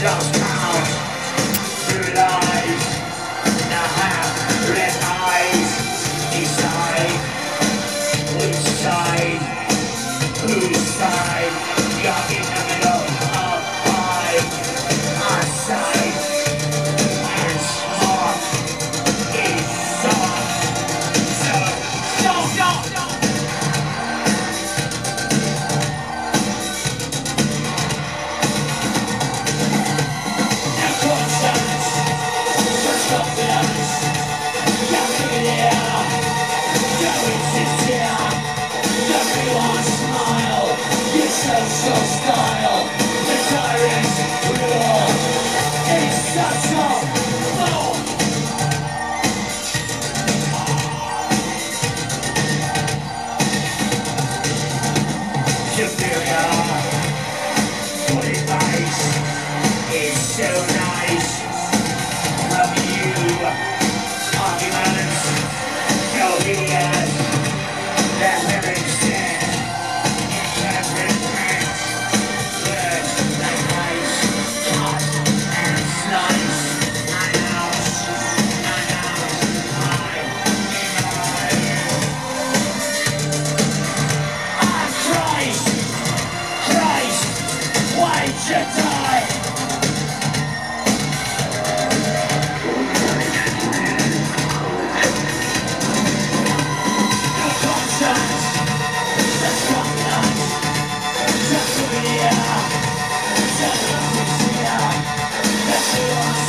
Yeah.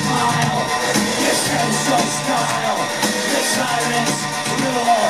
Smile. You so style. The tyrants rule.